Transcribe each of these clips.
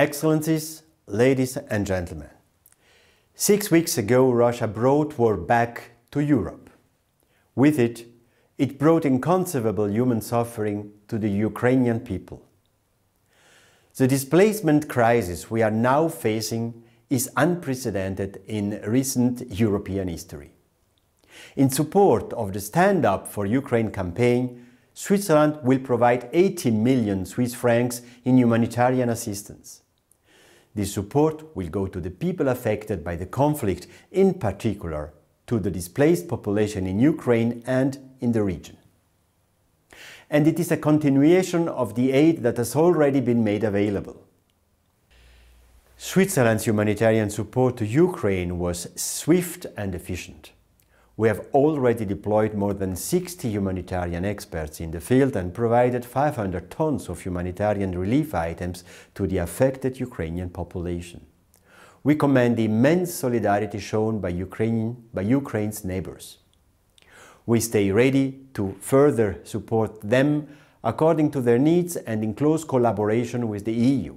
Excellencies, ladies and gentlemen, six weeks ago Russia brought war back to Europe. With it, it brought inconceivable human suffering to the Ukrainian people. The displacement crisis we are now facing is unprecedented in recent European history. In support of the Stand Up for Ukraine campaign, Switzerland will provide 80 million Swiss francs in humanitarian assistance. This support will go to the people affected by the conflict, in particular to the displaced population in Ukraine and in the region. And it is a continuation of the aid that has already been made available. Switzerland's humanitarian support to Ukraine was swift and efficient. We have already deployed more than 60 humanitarian experts in the field and provided 500 tons of humanitarian relief items to the affected Ukrainian population. We commend the immense solidarity shown by, Ukraine, by Ukraine's neighbors. We stay ready to further support them according to their needs and in close collaboration with the EU.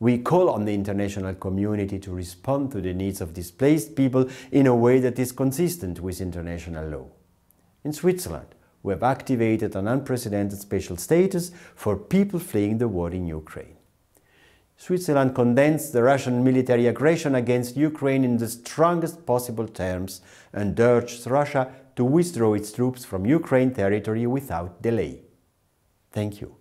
We call on the international community to respond to the needs of displaced people in a way that is consistent with international law. In Switzerland, we have activated an unprecedented special status for people fleeing the war in Ukraine. Switzerland condemns the Russian military aggression against Ukraine in the strongest possible terms and urges Russia to withdraw its troops from Ukraine territory without delay. Thank you.